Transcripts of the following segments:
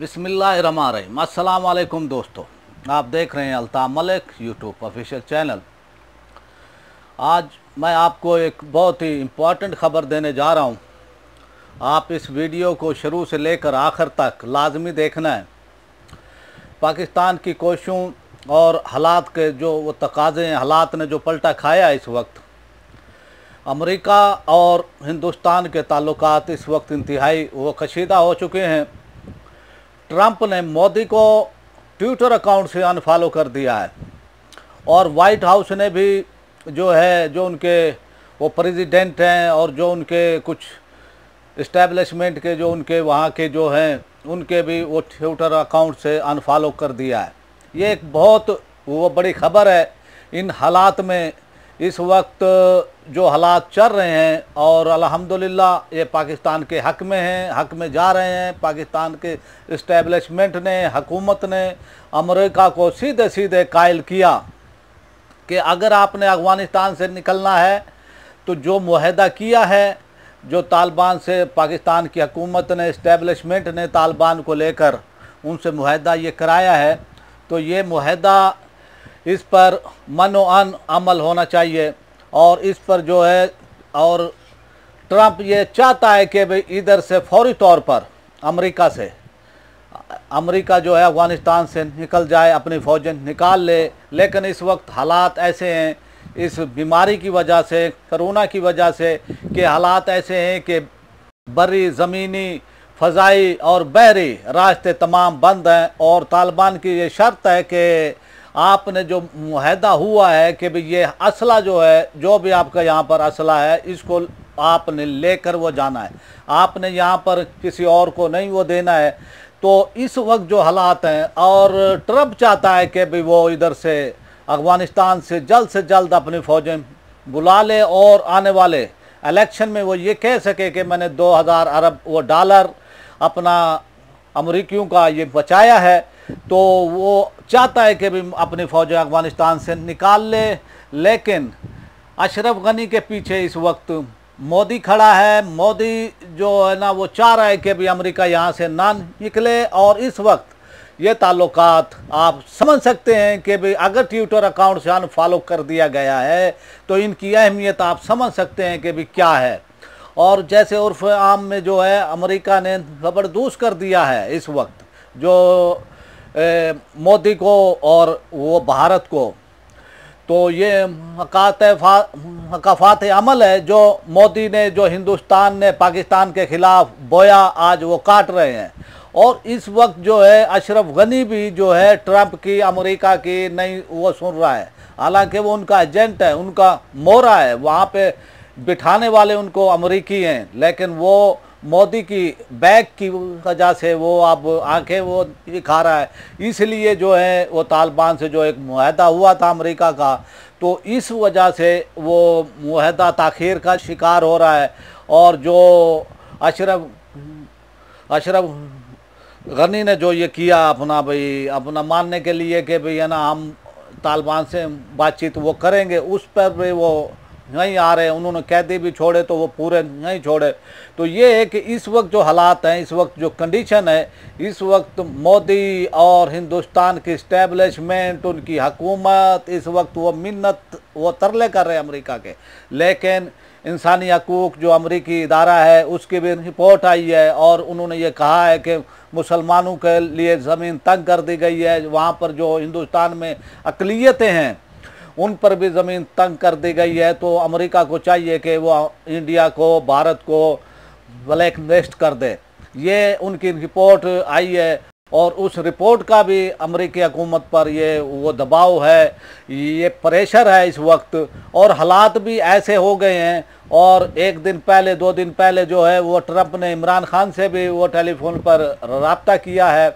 بسم اللہ الرحمن الرحیم۔ السلام علیکم دوستو۔ آپ دیکھ رہے ہیں Altaf Malik YouTube official channel آج میں آپ کو ایک بہت ہی امپورٹنٹ خبر دینے جا رہا ہوں۔ آپ اس ویڈیو کو شروع سے لے کر آخر تک لازمی دیکھنا ہے۔ پاکستان کی کوششوں اور حالات کے جو وہ تقاضے ہیں، حالات نے جو پلٹا کھایا اس وقت۔ امریکہ اور ہندوستان کے تعلقات اس وقت انتہائی وہ کشیدہ ہو چکے ہیں۔ ٹرمپ نے مودی کو ٹویٹر اکاؤنٹ سے انفالو کر دیا ہے۔ اور وائٹ ہاؤس نے بھی جو ہے، جو ان کے وہ پریزیڈنٹ ہیں اور جو ان کے کچھ اسٹیبلشمنٹ کے، جو ان کے وہاں کے جو ہیں، ان کے بھی وہ ٹویٹر اکاؤنٹ سے انفالو کر دیا ہے۔ یہ ایک بہت وہ بڑی خبر ہے۔ ان حالات میں اس وقت جو حالات چل رہے ہیں اور الحمدللہ یہ پاکستان کے حق میں ہیں، حق میں جا رہے ہیں۔ پاکستان کے اسٹیبلشمنٹ نے، حکومت نے امریکہ کو سیدھے سیدھے قائل کیا کہ اگر آپ نے افغانستان سے نکلنا ہے تو جو معاہدہ کیا ہے، جو طالبان سے پاکستان کی حکومت نے اسٹیبلشمنٹ نے طالبان کو لے کر ان سے معاہدہ یہ کرایا ہے، تو یہ معاہدہ اس پر من و ان عمل ہونا چاہیے۔ اور اس پر جو ہے، اور ٹرمپ یہ چاہتا ہے کہ ادھر سے فوری طور پر امریکہ سے، امریکہ جو ہے افغانستان سے نکل جائے، اپنی فوجیں نکال لے۔ لیکن اس وقت حالات ایسے ہیں، اس بیماری کی وجہ سے، کرونا کی وجہ سے، کہ حالات ایسے ہیں کہ بری زمینی فضائی اور بحری راستے تمام بند ہیں۔ اور طالبان کی یہ شرط ہے کہ آپ نے جو معاہدہ ہوا ہے کہ یہ اسلحہ جو ہے، جو بھی آپ کا یہاں پر اسلحہ ہے، اس کو آپ نے لے کر وہ جانا ہے۔ آپ نے یہاں پر کسی اور کو نہیں وہ دینا ہے۔ تو اس وقت جو حالات ہیں، اور ٹرمپ چاہتا ہے کہ بھی وہ ادھر سے افغانستان سے جلد سے جلد اپنی فوجیں بلا لے اور آنے والے الیکشن میں وہ یہ کہہ سکے کہ میں نے دو ہزار ارب وہ ڈالر اپنا امریکیوں کا یہ بچایا ہے۔ تو وہ چاہتا ہے کہ بھی اپنی فوجیں افغانستان سے نکال لے، لیکن اشرف غنی کے پیچھے اس وقت مودی کھڑا ہے۔ مودی جو ہے نا، وہ چاہ رہا ہے کہ بھی امریکہ یہاں سے نہ نکلے اور اس وقت یہ تعلقات آپ سمجھ سکتے ہیں کہ بھی اگر ٹویٹر اکاؤنٹ سے ان فالو کر دیا گیا ہے تو ان کی اہمیت آپ سمجھ سکتے ہیں کہ بھی کیا ہے۔ اور جیسے عرف عام میں جو ہے، امریکہ نے زبردوس کر دیا ہے اس وقت جو مودی کو اور وہ بھارت کو۔ تو یہ مقافات عمل ہے جو مودی نے، جو ہندوستان نے پاکستان کے خلاف بویا، آج وہ کاٹ رہے ہیں۔ اور اس وقت جو ہے، اشرف غنی بھی جو ہے، ٹرمپ کی، امریکہ کی نہیں، وہ سن رہا ہے۔ حالانکہ وہ ان کا ایجنٹ ہے، ان کا مورا ہے۔ وہاں پہ بٹھانے والے ان کو امریکی ہیں، لیکن وہ مودی کی بیک کی وجہ سے وہ اب آنکھیں وہ دکھا رہا ہے۔ اس لیے جو ہے وہ طالبان سے جو ایک معاہدہ ہوا تھا امریکہ کا، تو اس وجہ سے وہ معاہدہ تاخیر کا شکار ہو رہا ہے۔ اور جو اشرف اشرف غنی نے جو یہ کیا اپنا بھئی اپنا ماننے کے لیے کہ بھئی ہے نا، ہم طالبان سے بات چیت وہ کریں گے، اس پر بھی وہ نہیں آ رہے، انہوں نے قیدی بھی چھوڑے تو وہ پورے نہیں چھوڑے۔ تو یہ ہے کہ اس وقت جو حالات ہیں، اس وقت جو کنڈیشن ہے، اس وقت مودی اور ہندوستان کی اسٹیبلشمنٹ ان کی حکومت، اس وقت وہ منت، وہ ترلے کر رہے ہیں امریکہ کے۔ لیکن انسانی حقوق جو امریکی ادارہ ہے، اس کی بھی رپورٹ آئی ہے اور انہوں نے یہ کہا ہے کہ مسلمانوں کے لیے زمین تنگ کر دی گئی ہے۔ وہاں پر جو ہندوستان میں اقلیتیں ہیں ان پر بھی زمین تنگ کر دی گئی ہے تو امریکہ کو چاہیے کہ وہ انڈیا کو، بھارت کو بلیک لسٹ کر دے۔ یہ ان کی رپورٹ آئی ہے اور اس رپورٹ کا بھی امریکی حکومت پر یہ وہ دباؤ ہے، یہ پریشر ہے اس وقت۔ اور حالات بھی ایسے ہو گئے ہیں اور ایک دن پہلے، دو دن پہلے جو ہے وہ ٹرمپ نے عمران خان سے بھی وہ ٹیلی فون پر رابطہ کیا ہے۔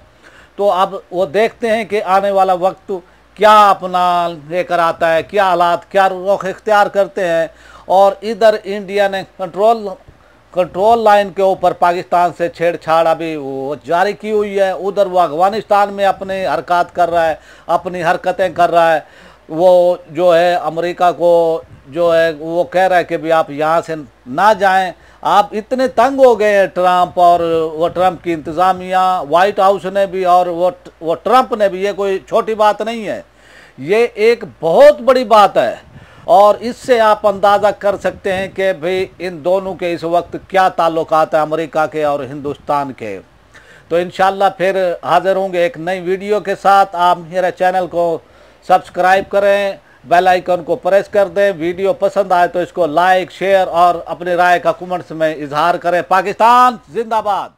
تو اب وہ دیکھتے ہیں کہ آنے والا وقت کیا اپنا لے کر آتا ہے، کیا حالات کیا رخ اختیار کرتے ہیں۔ اور ادھر انڈیا نے کنٹرول کنٹرول لائن کے اوپر پاکستان سے چھیڑ چھاڑ ابھی وہ جاری کی ہوئی ہے۔ ادھر وہ افغانستان میں اپنے حرکات کر رہا ہے، اپنی حرکتیں کر رہا ہے۔ وہ جو ہے امریکہ کو جو ہے وہ کہہ رہا ہے کہ بھی آپ یہاں سے نہ جائیں۔ آپ اتنے تنگ ہو گئے ہیں ٹرمپ اور وہ ٹرمپ کی انتظامیہ، وائٹ ہاؤس نے بھی اور وہ ٹرمپ نے بھی، یہ کوئی چھوٹی بات نہیں ہے۔ یہ ایک بہت بڑی بات ہے۔ اور اس سے آپ اندازہ کر سکتے ہیں کہ بھئی ان دونوں کے اس وقت کیا تعلقات ہیں امریکہ کے اور ہندوستان کے۔ تو انشاءاللہ پھر حاضر ہوں گے ایک نئی ویڈیو کے ساتھ۔ آپ میرے چینل کو سبسکرائب کریں۔ بیل آئیکن کو پریس کر دیں۔ ویڈیو پسند آئے تو اس کو لائک، شیئر اور اپنی رائے کا کمنٹس میں اظہار کریں۔ پاکستان زندہ باد۔